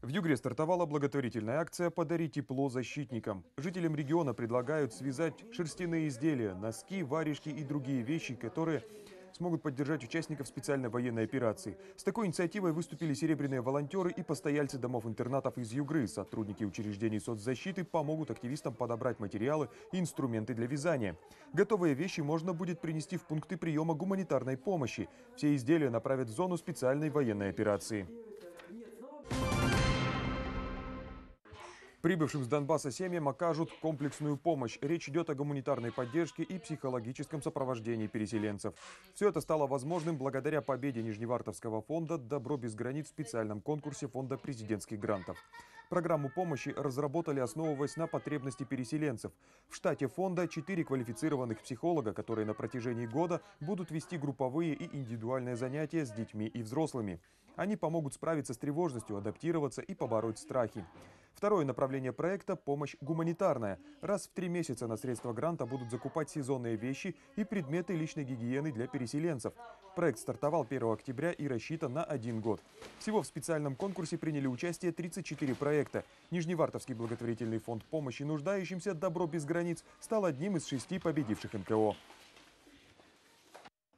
В Югре стартовала благотворительная акция «Подари тепло защитникам». Жителям региона предлагают связать шерстяные изделия, носки, варежки и другие вещи, которые смогут поддержать участников специальной военной операции. С такой инициативой выступили серебряные волонтеры и постояльцы домов-интернатов из Югры. Сотрудники учреждений соцзащиты помогут активистам подобрать материалы и инструменты для вязания. Готовые вещи можно будет принести в пункты приема гуманитарной помощи. Все изделия направят в зону специальной военной операции. Прибывшим с Донбасса семьям окажут комплексную помощь. Речь идет о гуманитарной поддержке и психологическом сопровождении переселенцев. Все это стало возможным благодаря победе Нижневартовского фонда «Добро без границ» в специальном конкурсе Фонда президентских грантов. Программу помощи разработали, основываясь на потребности переселенцев. В штате фонда четыре квалифицированных психолога, которые на протяжении года будут вести групповые и индивидуальные занятия с детьми и взрослыми. Они помогут справиться с тревожностью, адаптироваться и побороть страхи. Второе направление проекта – помощь гуманитарная. Раз в три месяца на средства гранта будут закупать сезонные вещи и предметы личной гигиены для переселенцев. Проект стартовал 1 октября и рассчитан на один год. Всего в специальном конкурсе приняли участие 34 проекта. Нижневартовский благотворительный фонд помощи нуждающимся «Добро без границ» стал одним из шести победивших НКО.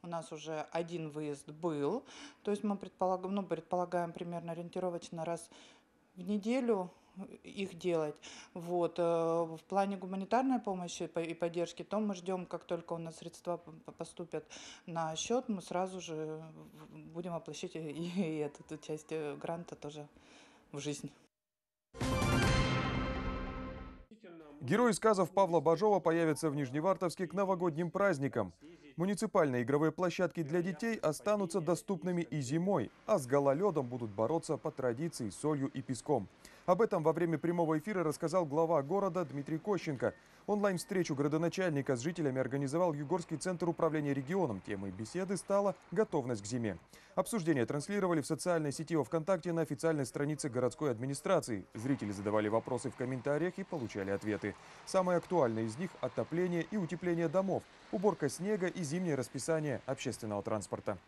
У нас уже один выезд был, то есть мы предполагаем, ну, предполагаем примерно ориентировочно раз в неделю их делать. Вот. Э, в плане гуманитарной помощи и поддержки, то мы ждем, как только у нас средства поступят на счет, мы сразу же будем оплачивать и эту часть э, гранта тоже в жизнь. Герои сказов Павла Бажова появятся в Нижневартовске к новогодним праздникам. Муниципальные игровые площадки для детей останутся доступными и зимой, а с гололедом будут бороться по традиции солью и песком. Об этом во время прямого эфира рассказал глава города Дмитрий Кощенко. Онлайн-встречу градоначальника с жителями организовал Югорский центр управления регионом. Темой беседы стала готовность к зиме. Обсуждение транслировали в социальной сети ВКонтакте на официальной странице городской администрации. Зрители задавали вопросы в комментариях и получали ответы. Самые актуальные из них – отопление и утепление домов, уборка снега и зимнее расписание общественного транспорта.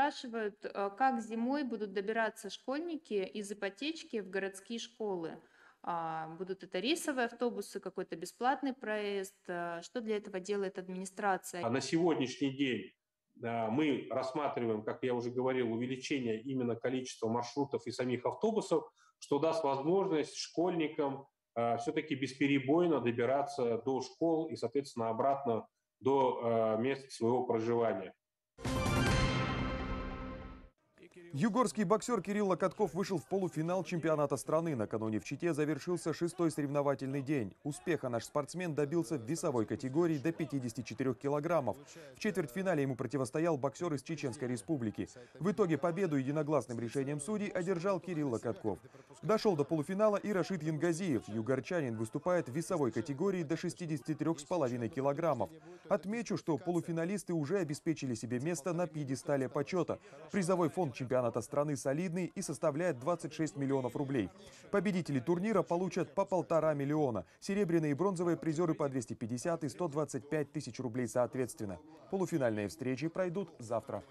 Спрашивают, э, как зимой будут добираться школьники из ипотечки в городские школы. А, будут это рейсовые автобусы, какой-то бесплатный проезд. Э, что для этого делает администрация? А на сегодняшний день мы рассматриваем, как я уже говорил, увеличение именно количества маршрутов и самих автобусов, что даст возможность школьникам э, все-таки бесперебойно добираться до школ и, соответственно, обратно до мест своего проживания. Югорский боксер Кирилл Локотков вышел в полуфинал чемпионата страны. Накануне в Чите завершился шестой соревновательный день. Успеха наш спортсмен добился в весовой категории до 54 килограммов. В четвертьфинале ему противостоял боксер из Чеченской республики. В итоге победу единогласным решением судей одержал Кирилл Локотков. Дошел до полуфинала и Рашид Янгазиев. Югорчанин выступает в весовой категории до 63,5 килограммов. Отмечу, что полуфиналисты уже обеспечили себе место на пьедестале почета. Призовой фонд чемпионата чемпионата страны солидный и составляет 26 миллионов рублей. Победители турнира получат по полтора миллиона. Серебряные и бронзовые призеры по 250 и 125 тысяч рублей соответственно. Полуфинальные встречи пройдут завтра.